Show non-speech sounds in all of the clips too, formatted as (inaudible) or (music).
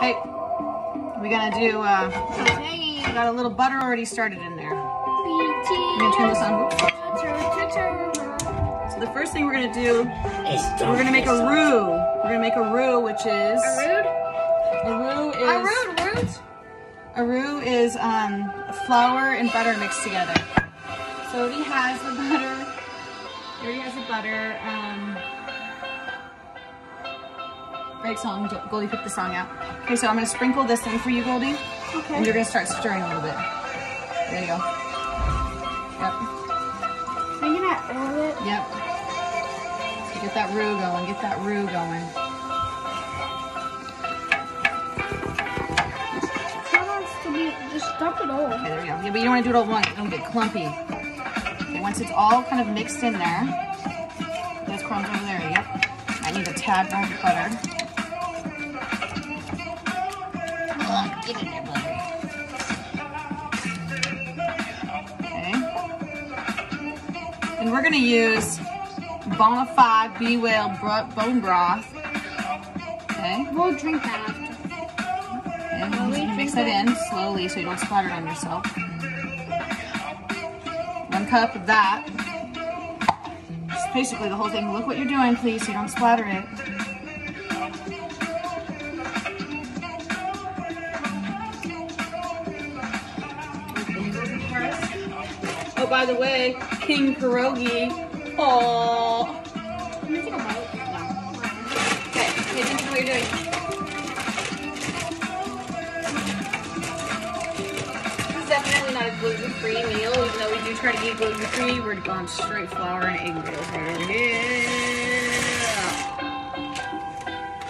Okay, we gotta do, uh, Sauteing. we got a little butter already started in there. BT. I'm gonna turn this on. So the first thing we're gonna do, is we're gonna make a roux. We're gonna make a roux, which is, rude. a roux is, A rude, rude. a roux is um, flour and butter mixed together. So he has the butter, he already has the butter. Um, Great song, Goldie picked the song out. Okay, so I'm gonna sprinkle this in for you, Goldie. Okay. And you're gonna start stirring a little bit. There you go. Yep, I'm gonna add it. yep. So get that roux going, get that roux going. To be just dump it all. Okay, there we go. Yeah, but you don't wanna do it all at once, it'll get clumpy. Okay, once it's all kind of mixed in there, those crumbs over there, yep. I need a tad more butter. Get in there, butter. Okay. And we're gonna use Bonafide Bee Whale bro- bone broth. Okay. We'll drink that after. And you mix that in slowly so you don't splatter it on yourself. One cup of that. It's basically the whole thing. Look what you're doing, please, so you don't splatter it. By the way, King Pierogi. Oh. Can you take a bite? Okay, pay attention to what you're doing. This is definitely not a gluten-free meal, even though we do try to eat gluten-free. We're going straight flour and egg meals right here.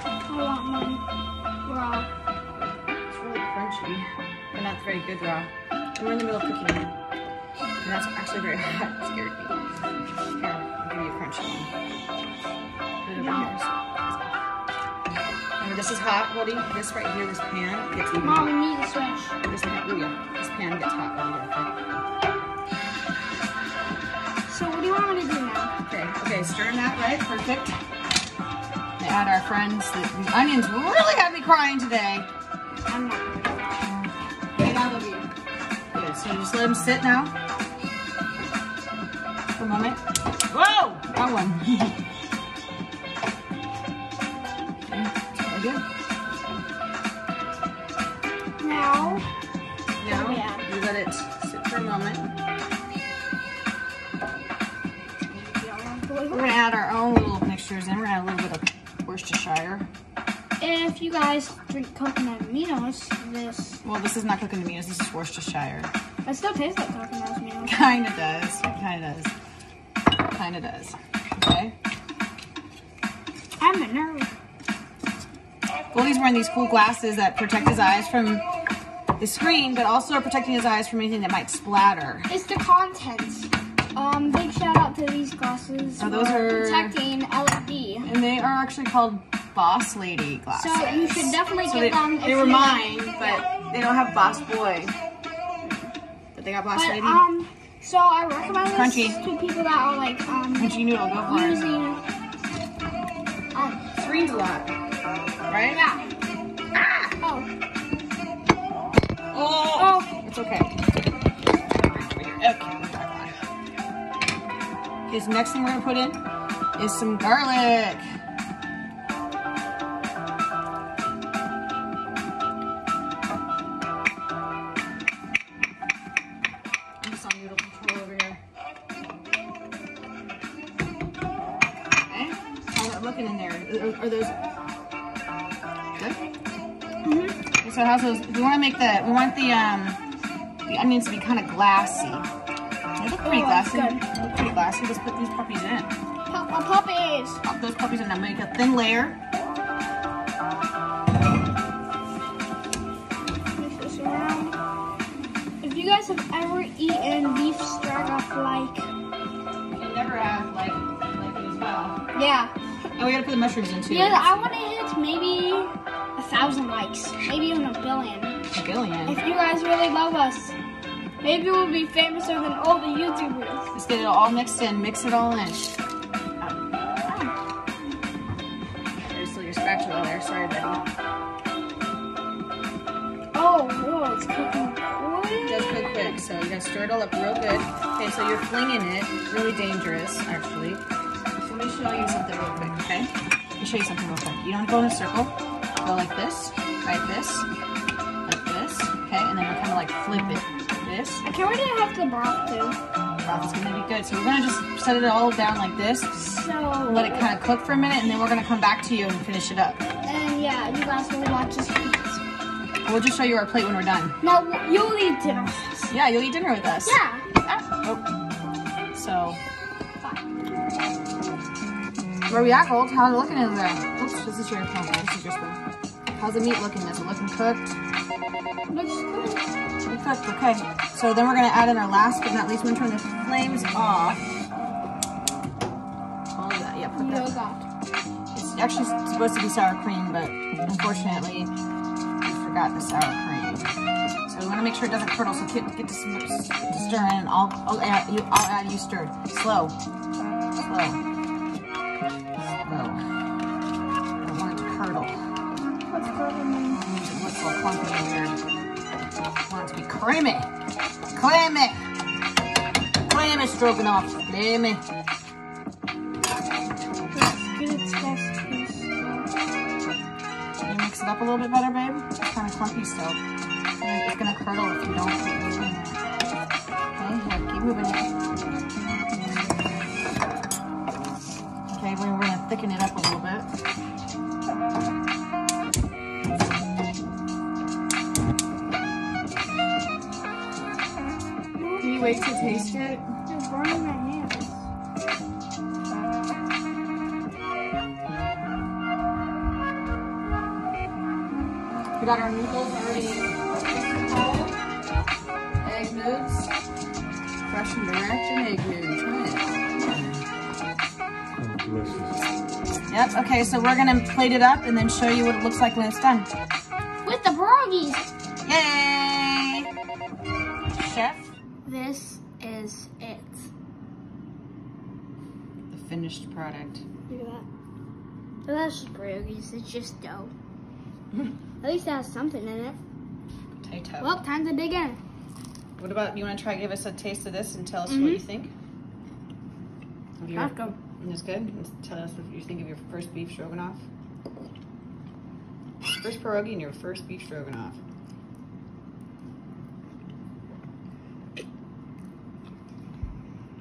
I want mine raw. It's really crunchy, but not very good raw. And we're in the middle of cooking. And that's actually very (laughs) hot. It scared me. Here, I'll give you a crunchy one. Put it over here. so- Remember, this is hot, Woody. This right here, this pan, gets even Mom, we need a switch. This pan, oh yeah, this pan gets hot over here, So what do you want me to do now? okay? Okay, okay, stirring that, right? Perfect. We add our friends. The, the onions really had me crying today. I'm not. Okay, I love you. Good, so just let them sit now. For a moment. Whoa! That one. okay, really good. Now, Now, Yeah. you let it sit for a moment. We're gonna add our own little mixtures in. We're gonna add a little bit of Worcestershire. if you guys drink coconut aminos, this Well, this is not coconut aminos. This is Worcestershire. it still tastes like coconut aminos. (laughs) Kinda does. Kinda does. Kinda does. Okay. I'm a nerd. Goldie's wearing these cool glasses that protect his eyes from the screen, but also are protecting his eyes from anything that might splatter. It's the contents. Um, big shout out to these glasses. Oh, those are- protecting LED. And they are actually called Boss Lady glasses. So you should definitely So get they, them. if they were mine, but they don't have Boss Boy. But they got Boss But Lady. um, so I recommend this Crunchy. to people that are like um Crunchy noodle, go for it. using um Screams a lot, right? yeah. Oh, Oh, oh, it's okay. Okay, we're back on. Okay, so next thing we're gonna put in is some garlic. It looking in there? Are, are those good? Mm -hmm. So how's those? We want to make the we want the um the onions to be kind of glassy. They look pretty Oh, glassy. good. They look pretty glassy. Let's put these puppies in. Pop- uh, puppies. Pop those puppies in. Now make a thin layer. Mix this around. If you guys have ever eaten beef stroganoff, like You never have like like it as well. yeah, Oh, we gotta put the mushrooms in too. yeah, I want to hit maybe a thousand likes, maybe even a billion. a billion. If you guys really love us, maybe we'll be famouser than all the YouTubers. Let's get it all mixed in. Mix it all in. There's still your spatula there. Sorry, buddy. Oh, whoa, it's cooking quick. It does cook quick, so you gotta stir it all up real good. Okay, so you're flinging it. Really dangerous, actually. Me show you something real quick, okay? Let me show you something real quick. You don't go in a circle. Go like this, like this, like this, okay? And then we're kind of like flip it. This. I can't wait to have the broth too. Broth is gonna be good. So we're gonna just set it all down like this. So Let it kind of cook for a minute, and then we're gonna come back to you and finish it up. And yeah, you guys will watch us eat. We'll just show you our plate when we're done. Now you'll eat dinner. with us. Yeah, you'll eat dinner with us. Yeah. Oh. So. Where we at, Gold? How's it looking in there? Oops, this is your oh, This is your spoon. How's the meat looking? Is it looking cooked? Looks cooked, okay. So then we're gonna add in our last but not least, we're gonna turn the flames off. All of that, yeah, put that. Yogurt. It's actually supposed to be sour cream, but unfortunately, we forgot the sour cream. So we want to make sure it doesn't curdle. So get, get to sm- s- stirring, and I'll, I'll add you. I'll add you stirred. Slow, slow, slow. I want it to curdle. What's there? It looks all clumpy and weird. I want it to be creamy, creamy, creamy stroganoff, creamy. Good, it's best piece. Can you mix it up a little bit better, babe? It's kind of clumpy still. It's gonna curdle if you don't keep moving it. Okay, here, keep moving it. Okay, we're thicken it up a little bit. Can you wait to taste it? It's burning my hands. We got our noodles already cold. Egg noodles. Fresh and direct and egg noodles. Yep, okay, so we're gonna plate it up and then show you what it looks like when it's done. With the pierogies. Yay! Chef? This is it. The finished product. Look at that. That's just pierogies. It's just dough. (laughs) At least it has something in it. Potato. Well, time to dig in. what about, you wanna try give us a taste of this and tell us Mhm. what you think? Your- That's good. It's good? Tell us what you think of your first beef stroganoff. First pierogi and your first beef stroganoff.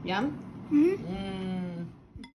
Yum? hmm Mmm.